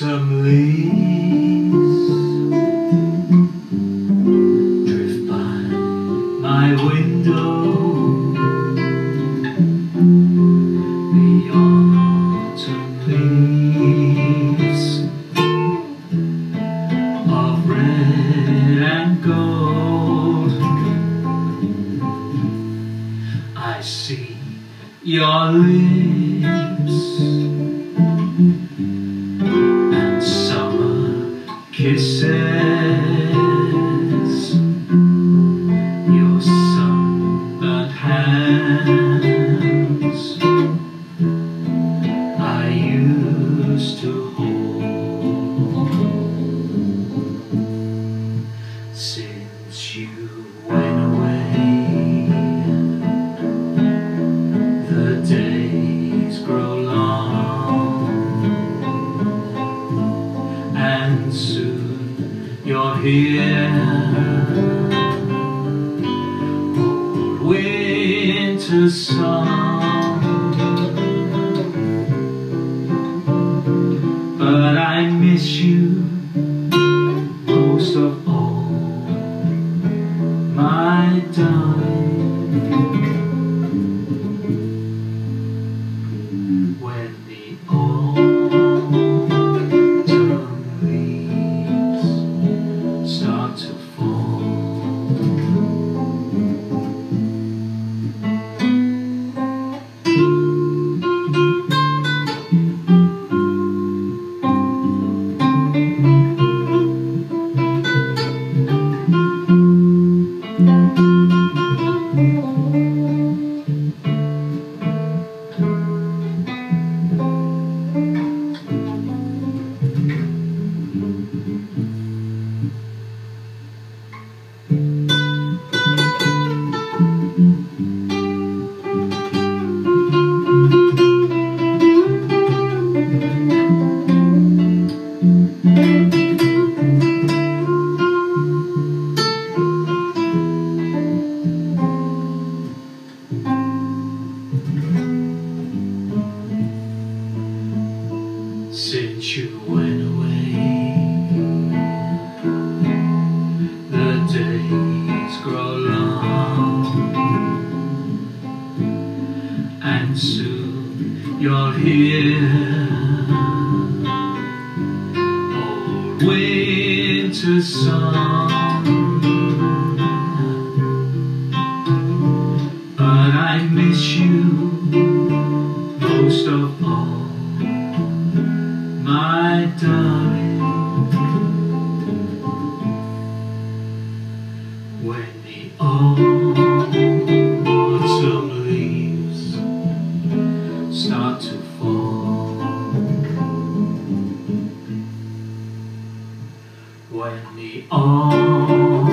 Some leaves drift by my window. The autumn leaves of red and gold. I see your lips. To hold since you went away. The days grow long, and soon you're here. Old winter song, I miss you most of all, my darling. Since and soon you'll hear old oh, winter song. But I miss you most of all start to fall, when the autumn